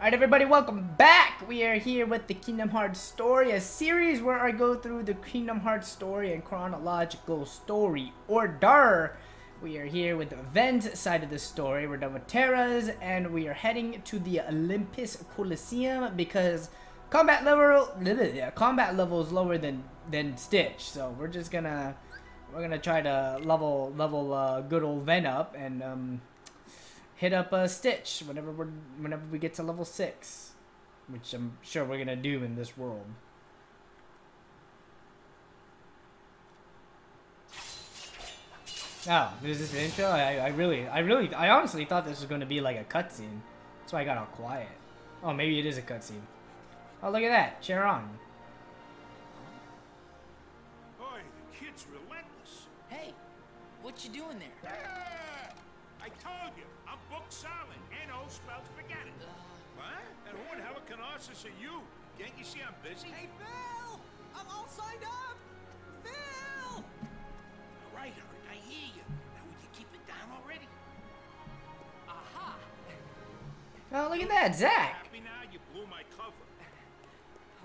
Alright everybody, welcome back! We are here with the Kingdom Hearts story, a series where I go through the Kingdom Hearts story in chronological story order. We are here with Ven's side of the story, we're done with Terra's, and we are heading to the Olympus Coliseum because combat level yeah, combat level is lower than than Stitch, so we're just gonna we're gonna try to level level uh, good old Ven up and um, hit up a Stitch whenever we whenever we get to level six, which I'm sure we're gonna do in this world. Oh, is this the intro? I, I really, I really, I honestly thought this was going to be like a cutscene. That's why I got all quiet. Oh, maybe it is a cutscene. Oh, look at that. Charon. Boy, the kid's relentless. Hey, what you doing there? I told you, I'm book solid. N-O spells forget it. What? And who in Halicarnassus are you? Can't you see I'm busy? Hey, Phil! I'm all signed up! Phil! All right, Eric, I hear you. Now would you keep it down already? Aha! Oh, look at that, Zack! Happy now? You blew my cover.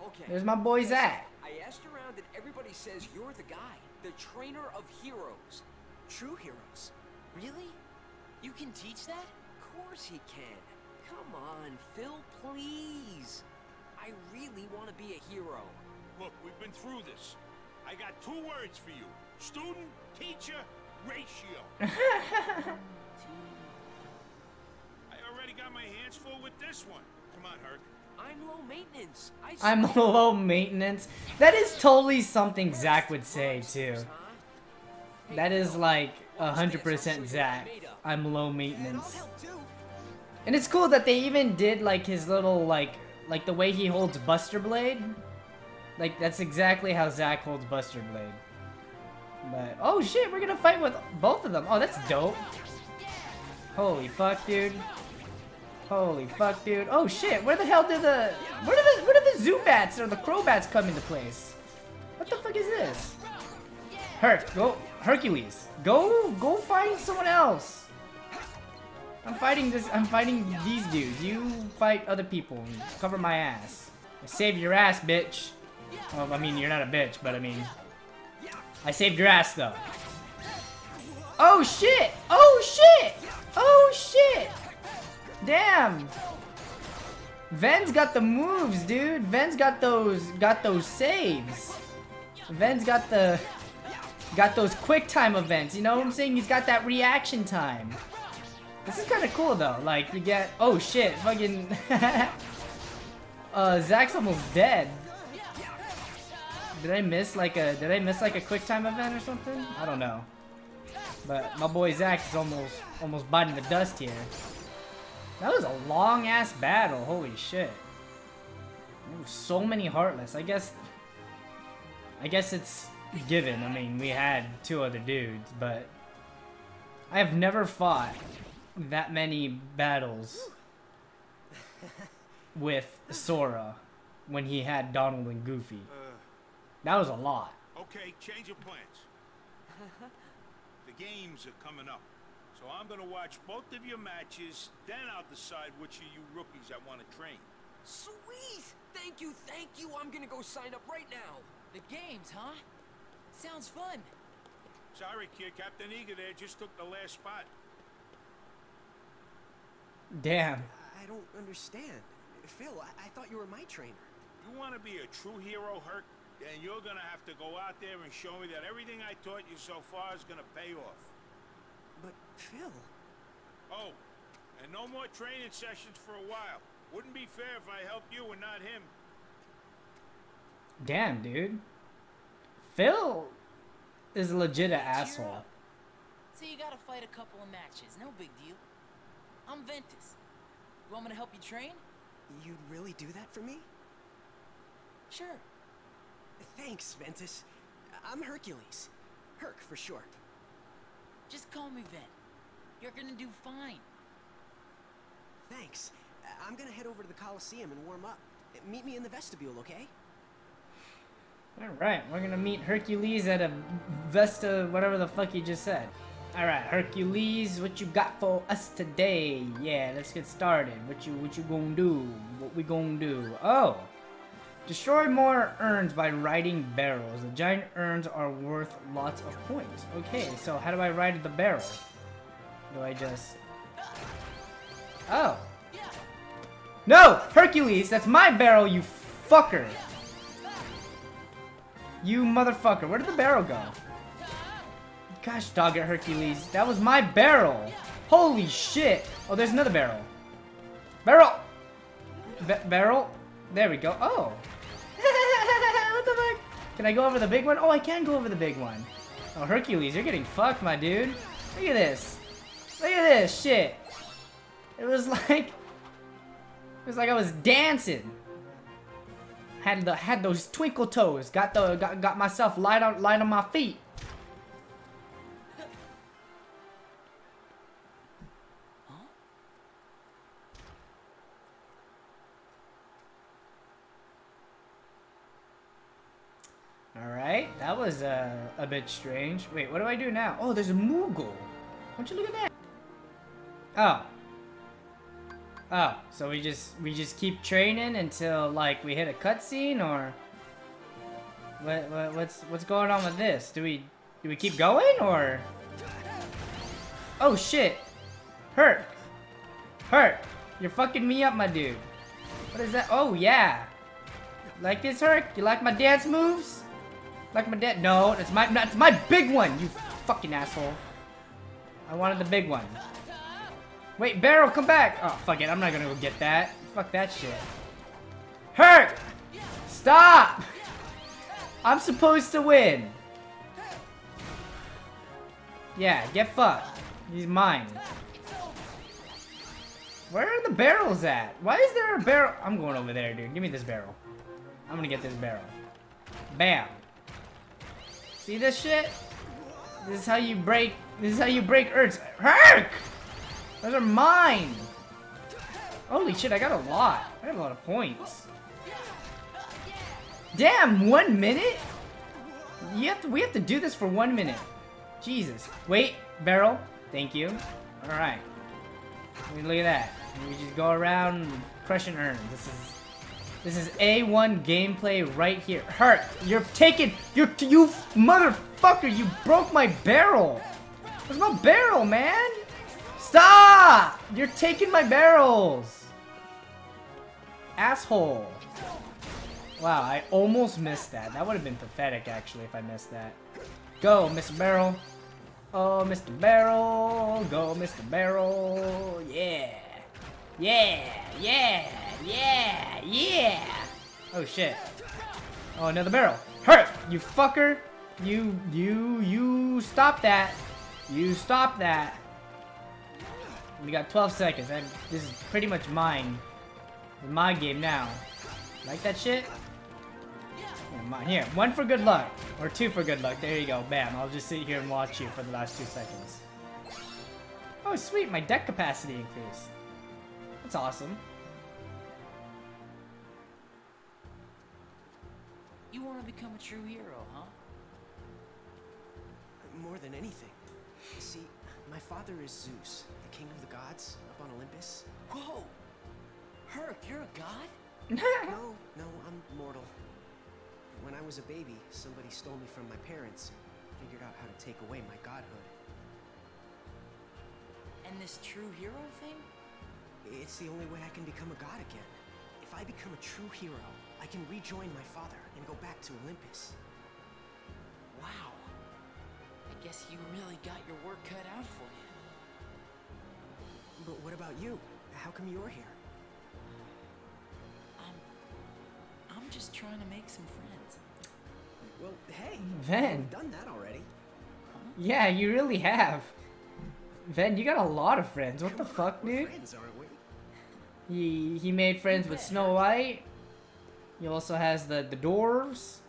Okay. There's my boy Zack. I asked around and everybody says you're the guy, the trainer of heroes. True heroes. Really? You can teach that? Of course he can. Come on, Phil, please. I really want to be a hero. Look, we've been through this. I got two words for you. Student, teacher, ratio. I already got my hands full with this one. Come on, Herc. I'm low maintenance. I I'm low maintenance. That is totally something Zack would say too. Hey, That is Phil, like watch hundred this, I'll show percent you what I Zack. made up. I'm low maintenance. And it's cool that they even did like his little like like the way he holds Buster Blade. Like that's exactly how Zack holds Buster Blade. But oh shit, we're gonna fight with both of them. Oh, that's dope. Holy fuck, dude. Holy fuck, dude. Oh shit, where the hell did the where did the where did the Zubats or the Crobats come into place? What the fuck is this? Herc, go Hercules. Go go find someone else. I'm fighting this. I'm fighting these dudes. You fight other people. Cover my ass. Save your ass, bitch. Well, I mean, you're not a bitch, but I mean, I saved your ass though. Oh shit! Oh shit! Oh shit! Damn! Ven's got the moves, dude. Ven's got those got those saves. Ven's got the got those quick time events. You know what I'm saying? He's got that reaction time. This is kind of cool though. Like you get oh shit, fucking uh Zack's almost dead. Did I miss like a did I miss like a quick time event or something? I don't know. But my boy Zack is almost almost biting the dust here. That was a long ass battle. Holy shit. So many heartless. I guess I guess it's given. I mean, we had two other dudes, but I have never fought that many battles with Sora when he had Donald and Goofy. Uh, That was a lot. okay, change of plans. the games are coming up. So I'm gonna watch both of your matches, then I'll decide which of you rookies I want to train. Sweet! Thank you, thank you. I'm gonna go sign up right now. The games, huh? Sounds fun. Sorry, kid, Captain Eager there just took the last spot. Damn. I don't understand. Phil, I, I thought you were my trainer. You want to be a true hero, Herc? Then you're gonna have to go out there and show me that everything I taught you so far is gonna pay off. But Phil, Oh, and no more training sessions for a while. Wouldn't be fair if I helped you and not him. Damn, dude. Phil is legit a Cheer asshole. So you gotta fight a couple of matches, no big deal. I'm Ventus. You want me to help you train? you'd really do that for me? Sure. Thanks, Ventus. I'm Hercules. Herc for short. Just call me Ven. You're gonna do fine. Thanks. I'm gonna head over to the Coliseum and warm up. Meet me in the vestibule, okay? Alright, we're gonna meet Hercules at a Vesta, whatever the fuck he just said. Alright, Hercules, what you got for us today? Yeah, let's get started. What you what you gonna do? What we gonna do? Oh! Destroy more urns by riding barrels. The giant urns are worth lots of points. Okay, so how do I ride the barrel? Do I just... Oh! No! Hercules, that's my barrel, you fucker! You motherfucker, where did the barrel go? Gosh dog it, Hercules. That was my barrel. Holy shit. Oh, there's another barrel. Barrel! Ba barrel? There we go. Oh. what the fuck? Can I go over the big one? Oh, I can go over the big one. Oh, Hercules, you're getting fucked, my dude. Look at this. Look at this shit. It was like... It was like I was dancing. Had the had those twinkle toes. Got the got, got myself light on light on my feet. Was uh, a bit strange. Wait, what do I do now? Oh, there's a Moogle. Don't you look at that? Oh. Oh, so we just we just keep training until like we hit a cutscene or what, what what's what's going on with this? Do we do we keep going or Oh shit. Herc. Herc. You're fucking me up, my dude. What is that? Oh yeah. Like this, Herc? You like my dance moves? Like my dad? No, it's my that's my big one. You fucking asshole. I wanted the big one. Wait, Barrel, come back. Oh fuck it, I'm not gonna go get that. Fuck that shit. Herc! Stop! I'm supposed to win. Yeah, get fucked. He's mine. Where are the barrels at? Why is there a barrel? I'm going over there, dude. Give me this barrel. I'm gonna get this barrel. Bam. See this shit? This is how you break. This is how you break Earths. Herc! Those are mine. Holy shit! I got a lot. I got a lot of points. Damn! One minute? You have to. We have to do this for one minute. Jesus. Wait, barrel. Thank you. All right. I mean, look at that. We just go around crushing urns. This is this is A1 gameplay right here. Herc. You're taking. You're. You motherfucker. You broke my barrel. Where's my barrel, man? Stop! You're taking my barrels. Asshole. Wow, I almost missed that. That would have been pathetic, actually, if I missed that. Go, Mr. Barrel. Oh, Mr. Barrel. Go, Mr. Barrel. Yeah. Yeah. Yeah. Yeah. Yeah. Oh, shit. Oh, another barrel. Herc! You fucker! You, you, you stop that. You stop that. We got 12 seconds. and this is pretty much mine. My game now. Like that shit? Yeah, mine. Here, one for good luck. Or two for good luck. There you go. Bam. I'll just sit here and watch you for the last two seconds. Oh, sweet. My deck capacity increased. That's awesome. You want to become a true hero, huh? More than anything. See, my father is Zeus, the king of the gods, up on Olympus. Whoa! Herc, you're a god? No, no, I'm mortal. When I was a baby, somebody stole me from my parents, figured out how to take away my godhood. And this true hero thing? It's the only way I can become a god again. If I become a true hero, I can rejoin my father and go back to Olympus. Wow. I guess you really got your work cut out for you. But what about you? How come you're here? Uh, I'm... I'm just trying to make some friends. Well, hey, Ven. we've done that already. Yeah, you really have. Ven, you got a lot of friends. What the Come on, fuck, we're dude? Friends, aren't we? He he made friends with Snow White. He also has the the dwarves.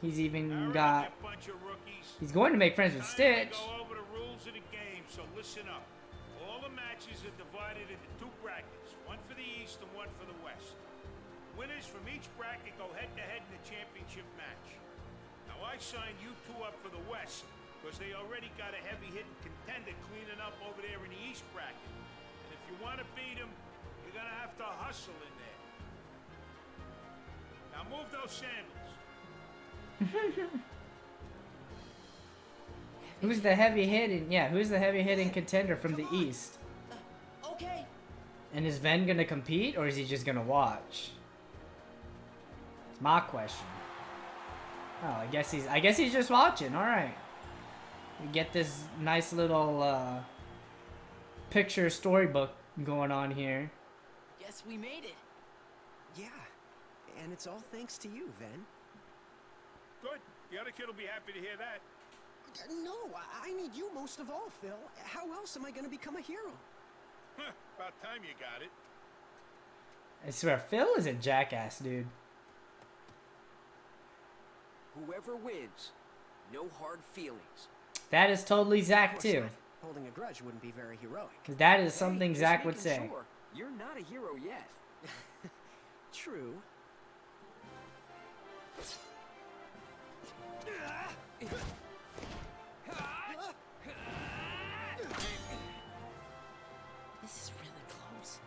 He's even got. you bunch of rookies. He's going to make friends with Stitch. Go over the rules of the game, so listen up. All the matches are divided into two brackets, one for the East and one for the West. Winners from each bracket go head-to-head in the championship match. Now I signed you two up for the West, Because they already got a heavy-hitting contender cleaning up over there in the East bracket. And if you want to beat them, you're going to have to hustle in there. Now move those sandals. Who's the heavy hitting? Yeah, who's the heavy hitting contender from the East? Okay. And is Ven gonna compete or is he just gonna watch? It's my question. Oh, I guess he's I guess he's just watching. All right. We get this nice little uh, picture storybook going on here. Guess we made it. Yeah, and it's all thanks to you, Ven. Good. The other kid will be happy to hear that. No, I- I need you most of all, Phil. How else am I gonna become a hero? Huh, about time you got it. I swear, Phil is a jackass, dude. Whoever wins, no hard feelings. That is totally Zack too, not. Holding a grudge wouldn't be very heroic. because that is something just Zack would say. Sure, you're not a hero yet. True. This is really close.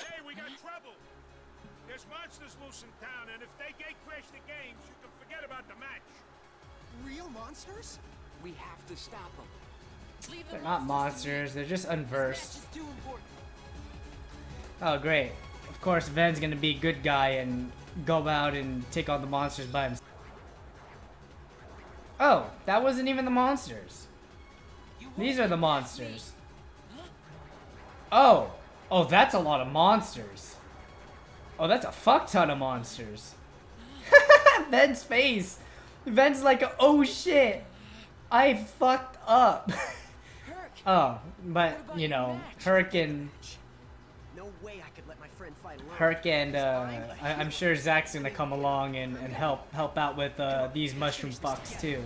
Hey, we got trouble. There's monsters loose in town, and if they gate crash the games, you can forget about the match. Real monsters? We have to stop them. They're not monsters. They're just unversed. Oh, great. Of course, Ven's gonna be a good guy and go out and take on the monsters by himself. Oh, that wasn't even the monsters. These are the monsters. Oh. Oh, that's a lot of monsters. Oh, that's a fuck ton of monsters. Ven's face. Ven's like, oh shit. I fucked up. Oh, but, you know. Herc and No. Herc and uh, I, I'm sure Zack's gonna come along and, and help help out with uh, these mushroom fucks too.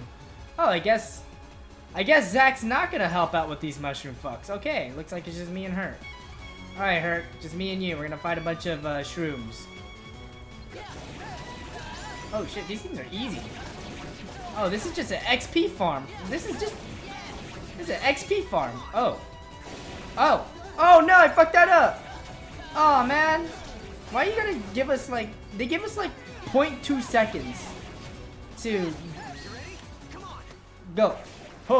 Oh, I guess I guess Zack's not gonna help out with these mushroom fucks. Okay, looks like it's just me and Herc. All right, Herc, just me and you. We're gonna fight a bunch of uh, shrooms. Oh shit, these things are easy. Oh, this is just an XP farm. This is just is an XP farm. Oh, oh, oh no, I fucked that up. Oh man, why are you gonna give us like they give us like 0.2 seconds to go. Oh,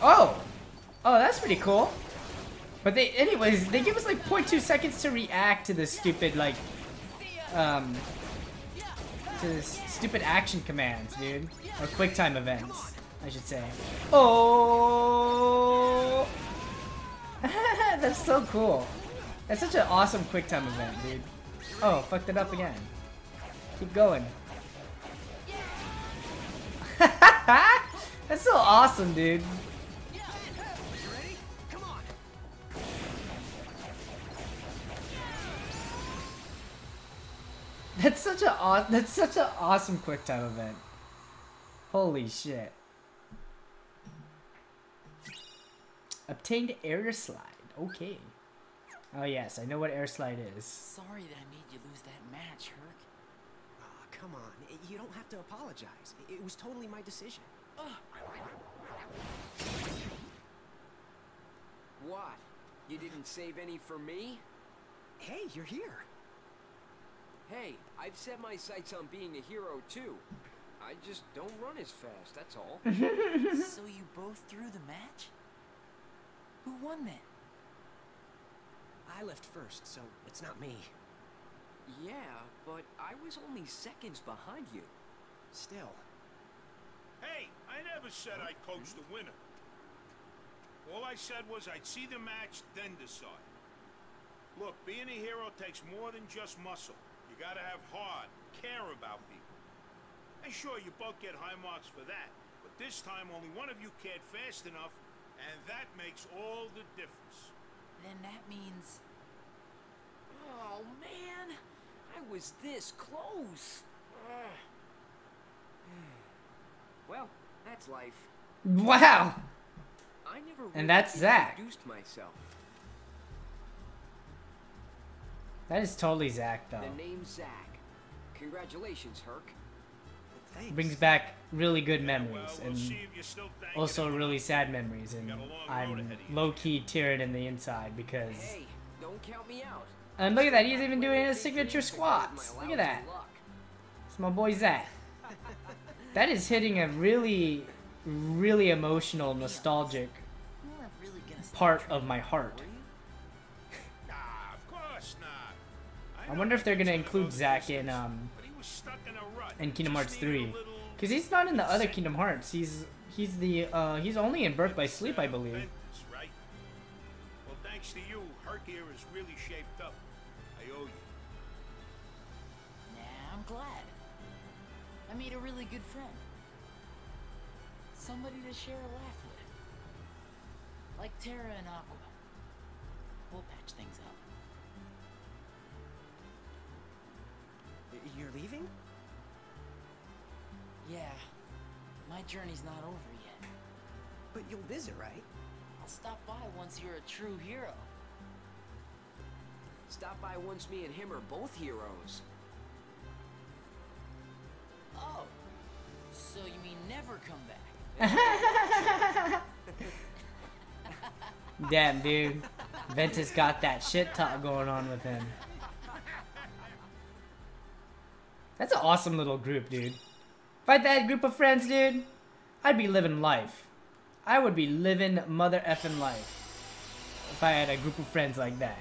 oh, oh, that's pretty cool. But they, anyways, they give us like 0.2 seconds to react to this stupid like, um, to this stupid action commands, dude, or quick time events, I should say. Oh. That's so cool. That's such an awesome quick time event, dude. Oh, fucked it up again. Keep going. That's so awesome, dude. That's such a aw- that's such an awesome quick time event. Holy shit. Obtained air slide. Okay. Oh yes, I know what air slide is. Sorry that I made you lose that match, Herc. Aw, come on. You don't have to apologize. It was totally my decision. What? You didn't save any for me? Hey, you're here. Hey, I've set my sights on being a hero too. I just don't run as fast, that's all. so you both threw the match? Who won then? I left first, so it's not me. yeah, but I was only seconds behind you. Still. Hey, I never said I'd coach the winner. All I said was I'd see the match, then decide. Look, being a hero takes more than just muscle. You gotta have heart, care about people. And sure, you both get high marks for that. But this time, only one of you cared fast enough, and that makes all the difference. Then that means Oh man, I was this close. Well, that's life. Wow. I never And that's really Zack. introduced myself. That is totally Zack though. The name's Zack. Congratulations, Herc. Thanks. Brings back really good Well, memories we'll and see if you're still thanking also really sad memories and Got a long road I'm ahead of you. low key tearing in the inside because Hey, don't count me out. and look at that he's even doing his signature dreams and go with squats. Look at that. luck. It's my boy Zack. That is hitting a really, really emotional, nostalgic really part of my heart. Nah, of course not. I know wonder if they're gonna include Zack in um but he was stuck in a rut. in Kingdom Hearts 3. Cause he's not in the other. Kingdom Hearts. He's he's the uh he's only in Birth by Sleep, I believe. Right? Well, thanks to you, Herc is really shaped up. I owe you. Nah, I'm glad. I made a really good friend. Somebody to share a laugh with. Like Terra and Aqua. We'll patch things up. You're leaving? Yeah, my journey's not over yet. But you'll visit, right? I'll stop by once you're a true hero. Stop by once me and him are both heroes. Oh, so you mean never come back? Damn, dude. Ventus got that shit talk going on with him. That's an awesome little group, dude. If I had that group of friends, dude, I'd be living life. I would be living mother effing life if I had a group of friends like that.